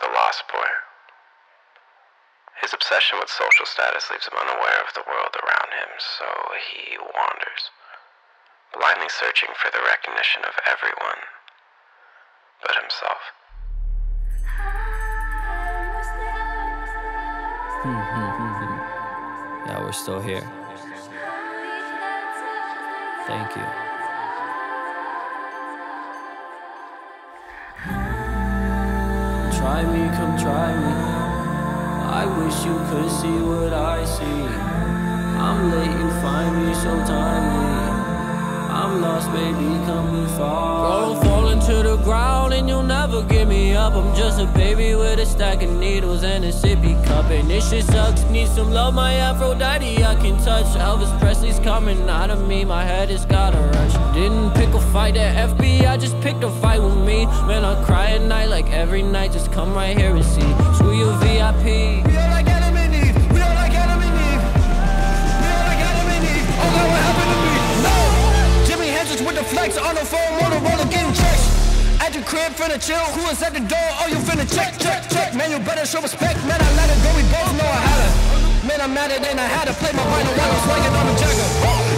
the lost boy. His obsession with social status leaves him unaware of the world around him, so he wanders, blindly searching for the recognition of everyone but himself. yeah, we're still here. Thank you. Try me, come try me. I wish you could see what I see. I'm late, you find me so timely. I'm lost, baby, come and fall. Girl, falling to the ground and you'll never give me up. I'm just a baby with a stack of needles and a sippy cup. And this shit sucks, need some love, my Aphrodite I can touch. Elvis Presley's coming out of me, my head has got a. Didn't pick a fight at FBI, just picked a fight with me. Man, I cry at night like every night, just come right here and see. Screw your VIP. with the flex on the phone, Motorola getting checks. At the crib, finna chill. Who is at the door? Oh, you finna check, check, check. Man, you better show respect. Man, I let it go. We both know I had it. Man, I'm at it and I had to play my vinyl while I'm swinging on the jagger.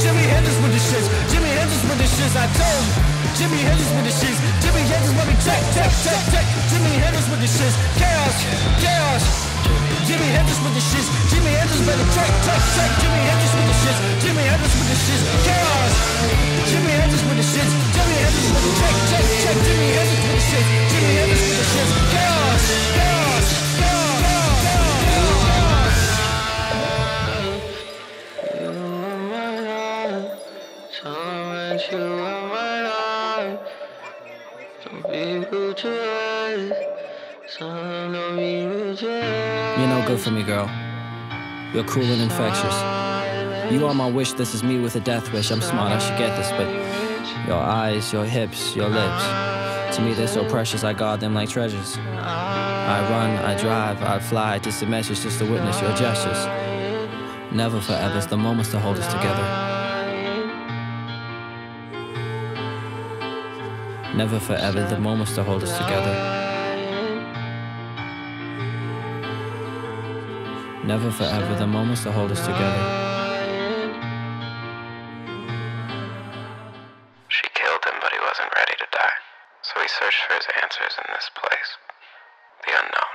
Jimi Hendrix shits. Jimi Hendrix with the shits. I told you. Jimi Hendrix with the shits. Jimi Hendrix let me check, check, check, check. Jimi Hendrix with the shits. Chaos, chaos. Jimi Hendrix with the shits. Jimi Hendrix better check, check, check. Jimi Hendrix with the shits. Jimi Hendrix with the shits. Chaos. Jimi Hendrix with the shits. Jimi Hendrix with the check, check, check. Jimi Hendrix with the shits. Jimmy Hendrix with the shits. Chaos, chaos, chaos, You're no good for me, girl. You're cruel and infectious. You are my wish, this is me with a death wish. I'm smart, I should get this, but your eyes, your hips, your lips. To me, they're so precious, I guard them like treasures. I run, I drive, I fly, just a message, just to witness your gestures. Never forever's the moments to hold us together. Never forever the moments to hold us together. Never forever the moments to hold us together. She killed him, but he wasn't ready to die. So he searched for his answers in this place. The unknown.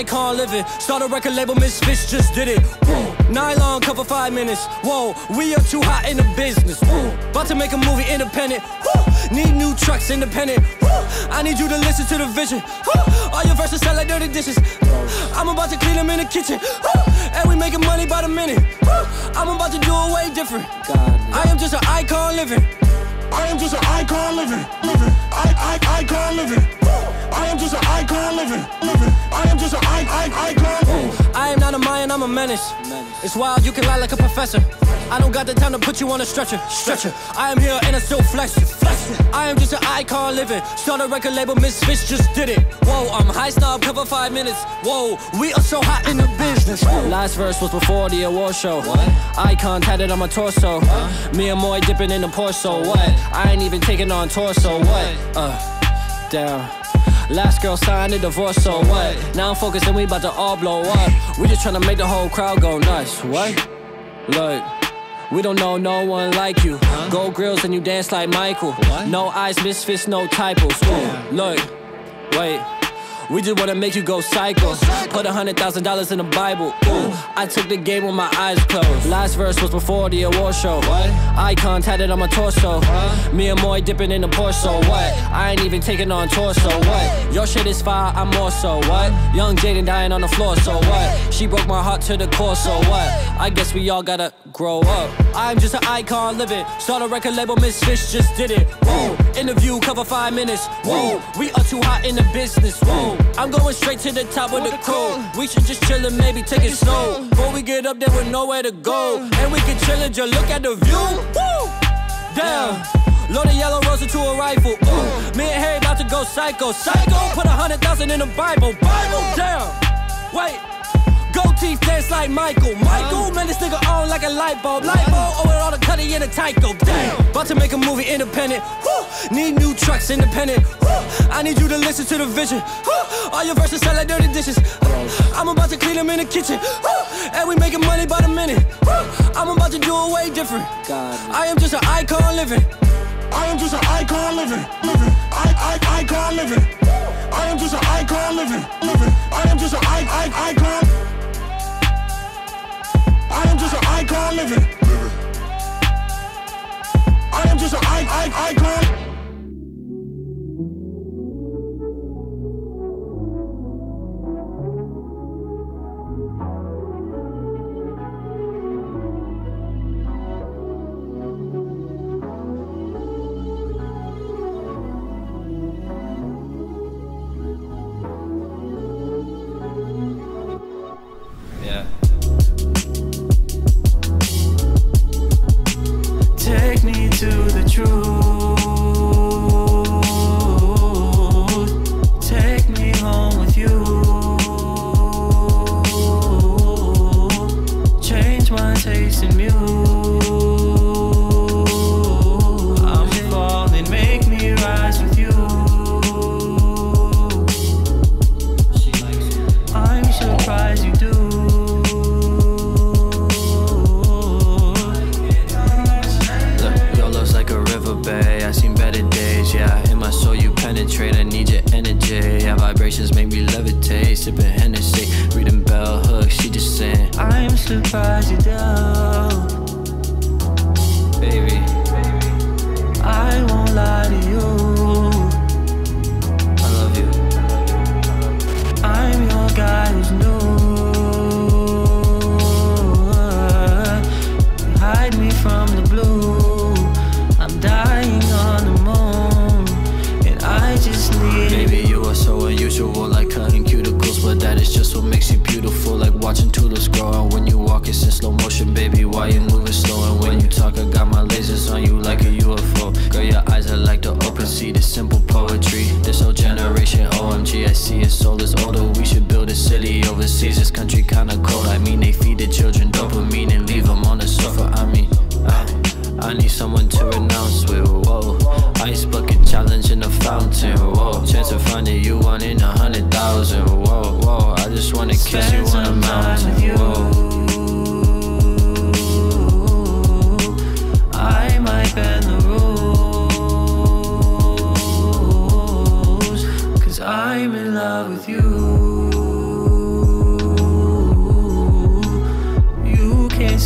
Icon living? Start a record label, Misfits just did it. Nylon cover five minutes. Whoa, we are too hot in the business. Whoa. About to make a movie independent. Whoa. Need new trucks independent. Whoa. I need you to listen to the vision. Whoa. All your verses sound like dirty dishes. I'm about to clean them in the kitchen. Whoa. And we making money by the minute. Whoa. I'm about to do it way different. I am just an icon living. I am just an icon living, living. I, I, icon living. I am just an icon living, living. I am just an I, I, icon. I am not a Mayan, I'm a menace. It's wild, you can lie like a professor. I don't got the time to put you on a stretcher, stretcher. I am here and I still flex it, flex. I am just an icon living. Start a record label, Misfits just did it. Whoa, I'm high snob, cover five minutes. Whoa, we are so hot in the business. Last verse was before the award show. What? Icon tatted on my torso. Me and Moy dipping in the Porsche, so what? I ain't even taking on tour, so what? Uh, down. Last girl signed a divorce, so what? Now I'm focused and we about to all blow up. We just tryna make the whole crowd go nuts. What? Look. We don't know no one like you. Gold grills and you dance like Michael. No eyes, misfits, no typos. Ooh, look, wait. We just wanna make you go psycho. Put a hundred thousand dollars in the Bible. Ooh, I took the game with my eyes closed. Last verse was before the award show. What? Icon tatted on my torso. Huh? Me and Moy dipping in the Porsche. So what? I ain't even taking on tour. So what? Your shit is fire, I'm more so what? Young Jaden dying on the floor. So what? She broke my heart to the core. So what? I guess we all gotta grow up. I'm just an icon living. Start a record label, Misfits just did it. Whoa. Interview cover five minutes. Whoa. We are too hot in the business. Whoa. I'm going straight to the top of the crew. We should just chill and maybe take it slow. Before we get up there with nowhere to go. And we can chill and just look at the view. Woo! Damn. Load a yellow rose into a rifle. Ooh. Me and Harry about to go psycho. Psycho. Put a hundred thousand in the Bible. Bible. Damn. Wait. Gold teeth dance like Michael. Michael, man, this nigga on like a light bulb. Light bulb, oh, with all the cutty in a Tyco. Damn. About to make a movie independent. Woo. Need new trucks independent. Woo. I need you to listen to the vision. Woo. All your verses sound like dirty dishes. I'm about to clean them in the kitchen. Woo. And we making money by the minute. Woo. I'm about to do it way different. God. I am just an icon living. I am just an icon living, living. I, I, icon living. I am just an icon living, living. I am just an I, I, icon. Just an icon living. I am just an icon.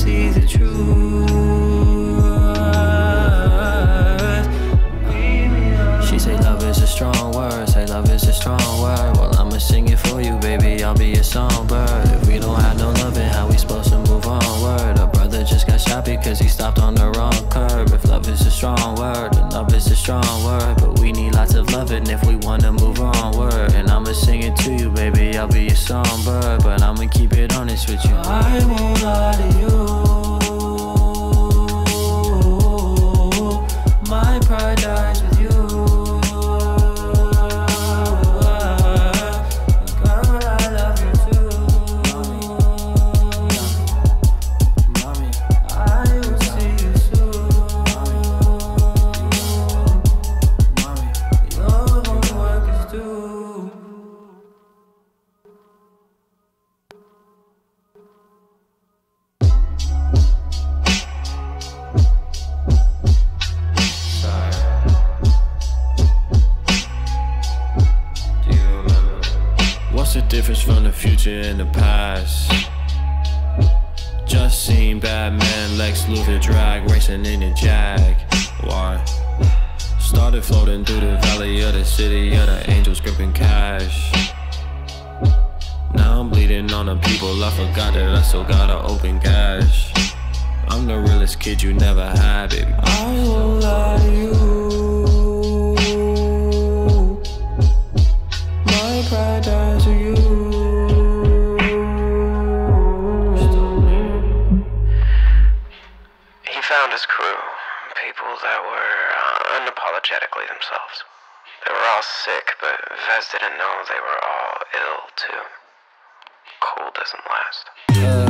She say love is a strong word, say love is a strong word. Well, I'ma sing it for you, baby. I'll be your songbird. If we don't have no loving, how we supposed to move on? Word, a brother just got shot because he stopped on the wrong curb. Strong word, love is a strong word. But we need lots of loving if we wanna move on. Word, and I'ma sing it to you, baby. I'll be your songbird, but I'ma keep it honest with you. I won't lie to you. Future and the past? Just seen Batman, Lex Luthor drag racing in a jag. Why? Started floating through the valley of the city of the angels gripping cash. Now I'm bleeding on the people. I forgot that I still gotta open cash. I'm the realest kid you never had, baby. I won't lie you. Didn't know they were all ill too. Cool doesn't last.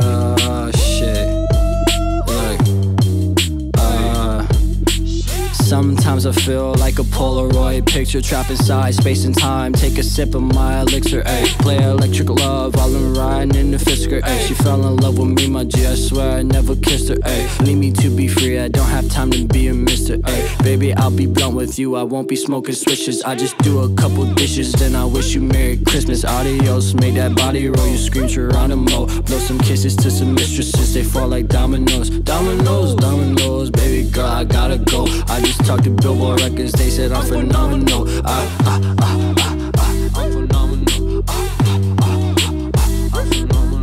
Sometimes I feel like a Polaroid picture trapped inside space and time. Take a sip of my elixir, ayy. Play electric love while I'm riding in the Fisker, ayy. She fell in love with me, my G. I swear I never kissed her, ayy. Leave me to be free, I don't have time to be a mister, ayy. Baby, I'll be blunt with you, I won't be smoking switches. I just do a couple dishes, then I wish you Merry Christmas. Adios, make that body roll, you scream Geronimo. Blow some kisses to some mistresses, they fall like dominoes. Dominoes, dominoes, baby girl, I gotta go. I just talked to Billboard Records, they said I'm phenomenal. I, I, I, I, I, I'm. I, I, I, I, I'm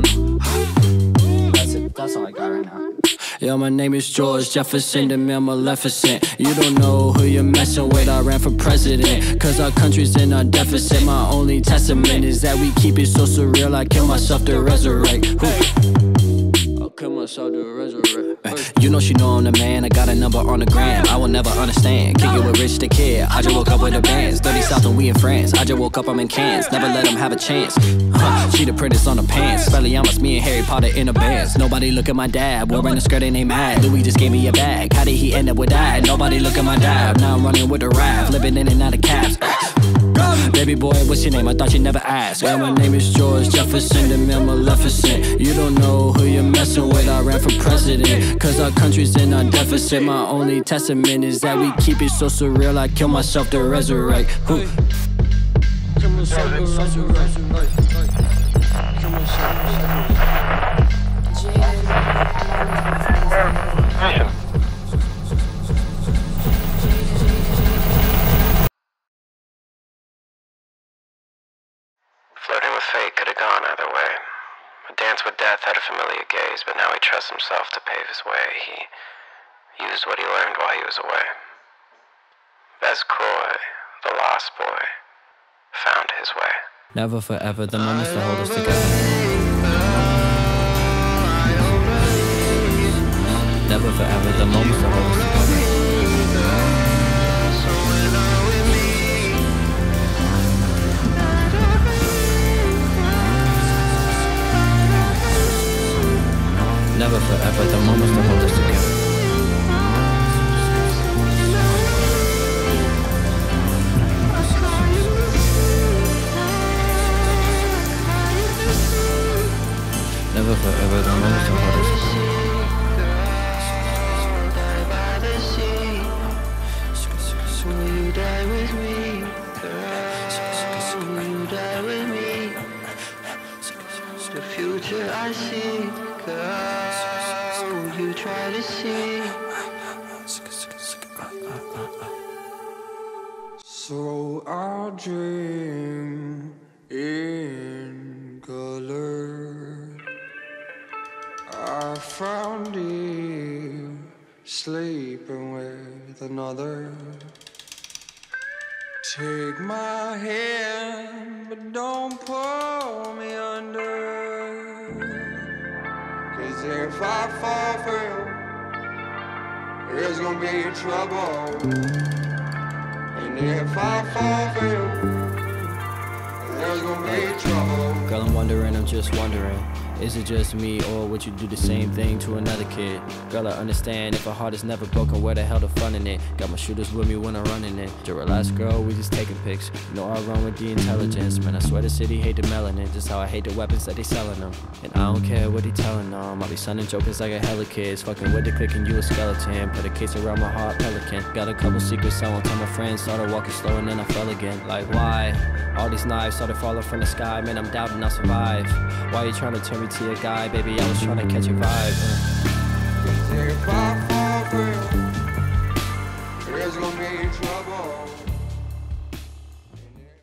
I. Yo, my name is George Jefferson, the man Maleficent. You don't know who you're messing with, I ran for president. Cause our country's in a deficit. My only testament is that we keep it so surreal, I kill myself to resurrect. Who? I'll kill myself to resurrect. You know she know I'm the man, I got a number on the gram. I will never understand. Kick it with Rich the Kid. I just woke up with the bands. 30 South and we in France. I just woke up, I'm in cans. Never let them have a chance. Huh, she the prettiest on the pants. Spelliamus, me and Harry Potter in a bands. Nobody look at my dad. Wearing a skirt and they mad. Louis just gave me a bag. How did he end up with that? Nobody look at my dad. Now I'm running with the rap. Living in and out of cabs. Baby boy, what's your name? I thought you never asked. Well, my name is George Jefferson, the man Maleficent. You don't know who you're messing with. I ran for president. Cause our country's in a deficit. My only testament is that we keep it so surreal. I kill myself to resurrect. Who? Kill myself to resurrect. Familiar gaze, but now he trusts himself to pave his way. He used what he learned while he was away. Vez Kroy, the lost boy, found his way. Never forever, the moments that hold us together. Never forever, the moments that hold us together. Never forever, the moments that hold us together. Never forever, the moments that hold us together. Another. Take my hand, but don't pull me under. Cause if I fall for you, there's gonna be trouble. And if I fall for you, there's gonna be trouble. Girl, I'm wondering, I'm just wondering. Is it just me, or would you do the same thing to another kid? Girl, I understand if a heart is never broken, where the hell the fun in it? Got my shooters with me when I'm running it. You're a last girl, we just taking pics. You know I run with the intelligence, man. I swear the city hate the melanin, just how I hate the weapons that they selling them. And I don't care what they telling them. I'll be sending jokers like a hella kids, fucking with the click and you a skeleton. Put a case around my heart, pelican. Got a couple secrets I won't tell my friends. Started walking slow and then I fell again. Like why? All these knives started falling from the sky, man. I'm doubting I'll survive. Why you trying to turn me to your guy, baby? I was trying to catch your vibe. I